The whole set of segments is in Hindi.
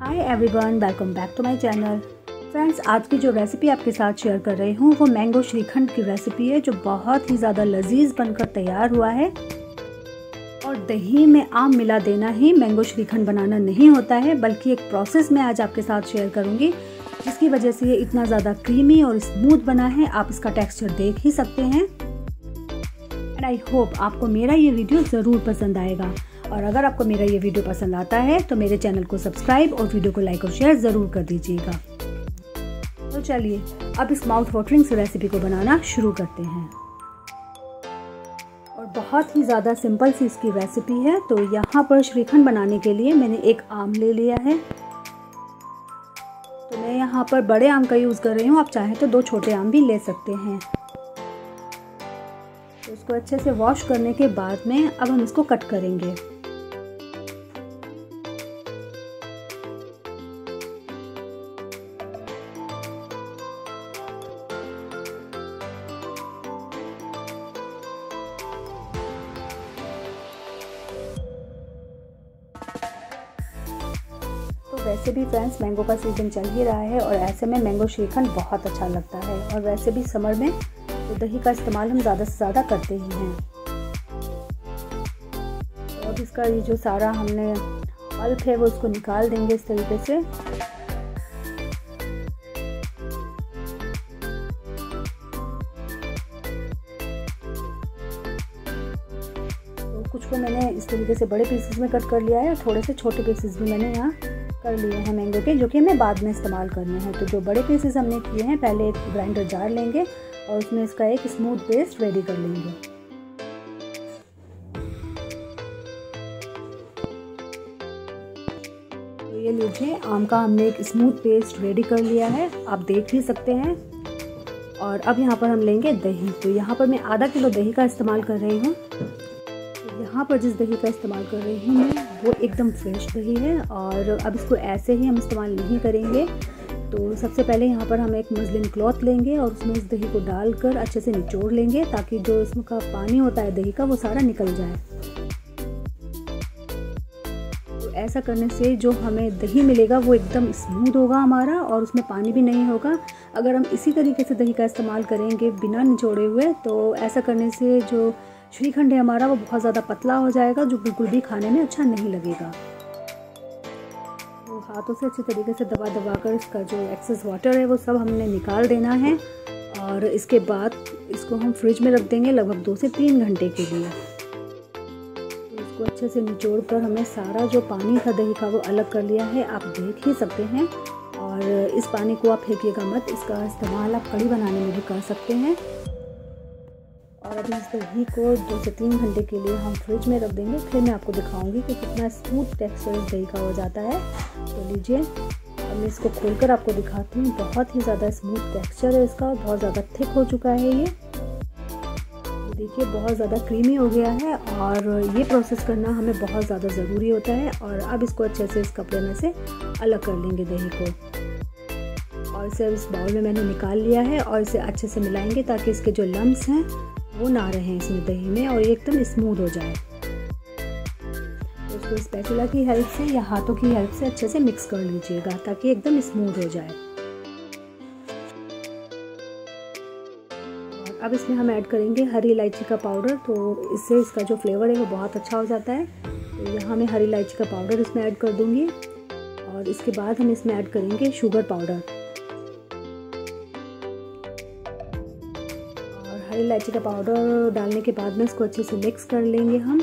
Hi everyone welcome back to my channel friends आज की जो रेसिपी आपके साथ शेयर कर रही हूँ, वो मैंगो श्रीखंड की रेसिपी है, जो बहुत ही ज़्यादा लजीज बनकर तैयार हुआ है। और दही में आम मिला देना ही मैंगो श्रीखंड बनाना नहीं होता है, बल्कि एक प्रोसेस मैं आज आपके साथ शेयर करूँगी, जिसकी वजह से ये इतना ज़्यादा क्रीमी और स्मूथ बना है, आप इसका टेक्स्चर देख ही सकते हैं। एंड आई होप आपको मेरा ये वीडियो ज़रूर पसंद आएगा। और अगर आपको मेरा ये वीडियो पसंद आता है तो मेरे चैनल को सब्सक्राइब और वीडियो को लाइक और शेयर ज़रूर कर दीजिएगा। तो चलिए, अब इस माउथ वाटरिंग रेसिपी को बनाना शुरू करते हैं। और बहुत ही ज़्यादा सिंपल सी इसकी रेसिपी है तो यहाँ पर श्रीखंड बनाने के लिए मैंने एक आम ले लिया है। तो मैं यहाँ पर बड़े आम का यूज़ कर रही हूँ, आप चाहें तो दो छोटे आम भी ले सकते हैं। तो इसको अच्छे से वॉश करने के बाद में अब हम इसको कट करेंगे। वैसे भी फ्रेंड्स मैंगो का सीज़न चल ही रहा है और ऐसे में मैंगो श्रीखंड बहुत अच्छा लगता है। और वैसे भी समर में तो दही का इस्तेमाल हम ज़्यादा से ज़्यादा करते ही हैं। और इसका ये जो सारा हमने पल्प है, वो उसको निकाल देंगे इस तरीके से। तो कुछ को मैंने इस तरीके से बड़े पीसेस में कट कर लिया है और थोड़े से छोटे पीसेस भी मैंने यहाँ कर लिए हैं मैंगो के जो कि हमें बाद में इस्तेमाल करने हैं। तो जो बड़े पीसेस हमने किए हैं, पहले एक ग्राइंडर जार लेंगे और उसमें इसका एक स्मूथ पेस्ट रेडी कर लेंगे। तो ये लीजिए, आम का हमने एक स्मूथ पेस्ट रेडी कर लिया है। आप देख भी सकते हैं। और अब यहाँ पर हम लेंगे दही। तो यहाँ पर मैं आधा किलो दही का इस्तेमाल कर रही हूँ। यहाँ पर जिस दही का इस्तेमाल कर रही हूँ मैं वो एकदम फ्रेश दही है और अब इसको ऐसे ही हम इस्तेमाल नहीं करेंगे। तो सबसे पहले यहाँ पर हम एक मजलिन क्लॉथ लेंगे और उसमें इस दही को डालकर अच्छे से निचोड़ लेंगे ताकि जो इसमें का पानी होता है दही का, वो सारा निकल जाए। तो ऐसा करने से जो हमें दही मिलेगा, वो एकदम स्मूथ होगा हमारा और उसमें पानी भी नहीं होगा। अगर हम इसी तरीके से दही का इस्तेमाल करेंगे बिना निचोड़े हुए तो ऐसा करने से जो श्रीखंड है हमारा, वो बहुत ज़्यादा पतला हो जाएगा, जो बिल्कुल भी खाने में अच्छा नहीं लगेगा। तो हाथों से अच्छे तरीके से दबा दबा कर इसका जो एक्सेस वाटर है, वो सब हमने निकाल देना है। और इसके बाद इसको हम फ्रिज में रख देंगे लगभग दो से तीन घंटे के लिए। तो इसको अच्छे से निचोड़ कर हमने सारा जो पानी था, दही का, वो अलग कर लिया है। आप देख ही सकते हैं। और इस पानी को आप फेंकिएगा मत, इसका इस्तेमाल आप कड़ी बनाने में भी कर सकते हैं। और अभी इस दही को दो से तीन घंटे के लिए हम फ्रिज में रख देंगे। फिर मैं आपको दिखाऊँगी कि कितना स्मूथ टेक्सचर इस दही का हो जाता है। तो लीजिए, अब मैं इसको खोलकर आपको दिखाती हूँ। बहुत ही ज़्यादा स्मूथ टेक्सचर है इसका, बहुत ज़्यादा थिक हो चुका है ये। देखिए, बहुत ज़्यादा क्रीमी हो गया है और ये प्रोसेस करना हमें बहुत ज़्यादा ज़रूरी होता है और अब इसको अच्छे से इस कपड़े में से अलग कर लेंगे दही को। और इसे इस बाउल में मैंने निकाल लिया है और इसे अच्छे से मिलाएँगे ताकि इसके जो लम्स हैं वो ना रहें इसमें दही में और ये एकदम स्मूथ हो जाए। इसको स्पैचुला की हेल्प से या हाथों की हेल्प से अच्छे से मिक्स कर लीजिएगा ताकि एकदम स्मूथ हो जाए। अब इसमें हम ऐड करेंगे हरी इलायची का पाउडर तो इससे इसका जो फ्लेवर है वो बहुत अच्छा हो जाता है। तो यहाँ मैं हरी इलायची का पाउडर इसमें ऐड कर दूँगी और इसके बाद हम इसमें ऐड करेंगे शुगर पाउडर हरी इलायची का पाउडर डालने के बाद में इसको अच्छे से मिक्स कर लेंगे हम।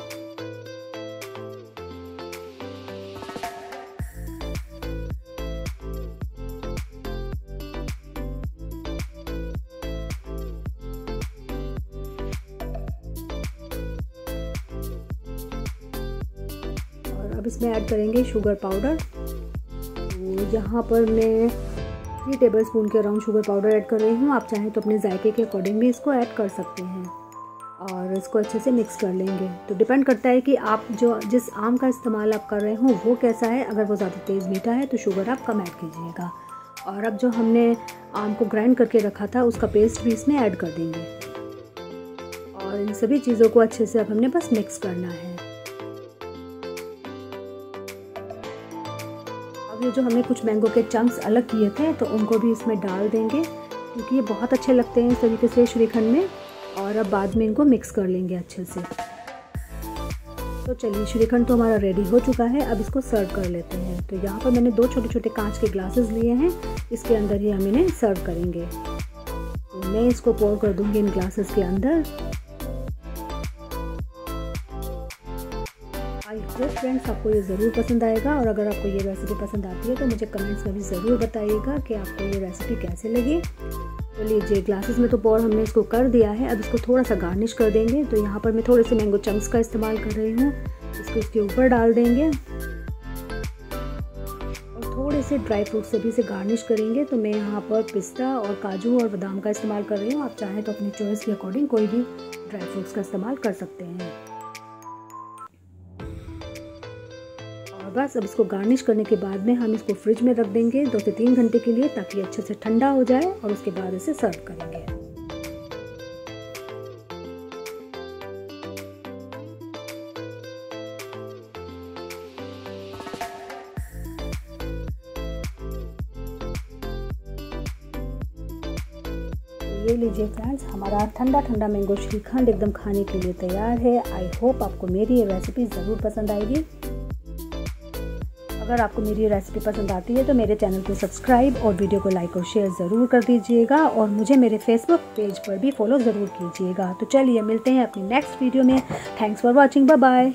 अब इसमें ऐड करेंगे शुगर पाउडर। तो यहाँ पर मैं थ्री टेबल स्पून के अराउंड शुगर पाउडर ऐड कर रही हूँ। आप चाहें तो अपने जायके के अकॉर्डिंग भी इसको ऐड कर सकते हैं और इसको अच्छे से मिक्स कर लेंगे। तो डिपेंड करता है कि आप जो, जिस आम का इस्तेमाल आप कर रहे हो, वो कैसा है। अगर वो ज़्यादा तेज़ मीठा है तो शुगर आप कम ऐड कीजिएगा। और अब जो हमने आम को ग्राइंड करके रखा था, उसका पेस्ट भी इसमें ऐड कर देंगे। और इन सभी चीज़ों को अच्छे से अब हमने बस मिक्स करना है। अब ये जो हमने कुछ मैंगो के चंक्स अलग किए थे तो उनको भी इसमें डाल देंगे, क्योंकि ये बहुत अच्छे लगते हैं इस तरीके से श्रीखंड में, और अब बाद में इनको मिक्स कर लेंगे अच्छे से। तो चलिए, श्रीखंड तो हमारा रेडी हो चुका है, अब इसको सर्व कर लेते हैं। तो यहाँ पर मैंने दो छोटे छोटे कांच के ग्लासेस लिए हैं, इसके अंदर ही हम इन्हें सर्व करेंगे। तो मैं इसको पोर कर दूँगी इन ग्लासेस के अंदर। आई फ्रेंड्स, आपको ये ज़रूर पसंद आएगा और अगर आपको ये रेसिपी पसंद आती है तो मुझे कमेंट्स में भी ज़रूर बताइएगा कि आपको ये रेसिपी कैसे लगी। तो लीजिए ग्लासेस में तो पौर हमने इसको कर दिया है, अब इसको थोड़ा सा गार्निश कर देंगे। तो यहाँ पर मैं थोड़े से मैंगो चंक्स का इस्तेमाल कर रही हूँ। इसको इसके ऊपर डाल देंगे। और थोड़े से ड्राई फ्रूट से भी इसे गार्निश करेंगे। तो मैं यहाँ पर पिस्ता और काजू और बादाम का इस्तेमाल कर रही हूँ। आप चाहें तो अपनी चॉइस के अकॉर्डिंग कोई भी ड्राई फ्रूट्स का इस्तेमाल कर सकते हैं। बस। अब इसको गार्निश करने के बाद में हम इसको फ्रिज में रख देंगे दो से तीन घंटे के लिए ताकि अच्छे से ठंडा हो जाए और उसके बाद इसे सर्व करेंगे। ये लीजिए फ्रेंड्स हमारा ठंडा ठंडा मैंगो श्रीखंड एकदम खाने के लिए तैयार है। आई होप आपको मेरी ये रेसिपी ज़रूर पसंद आएगी। अगर आपको मेरी ये रेसिपी पसंद आती है तो मेरे चैनल को सब्सक्राइब और वीडियो को लाइक और शेयर ज़रूर कर दीजिएगा और मुझे मेरे फेसबुक पेज पर भी फॉलो ज़रूर कीजिएगा। तो चलिए मिलते हैं अपनी नेक्स्ट वीडियो में। Thanks for watching bye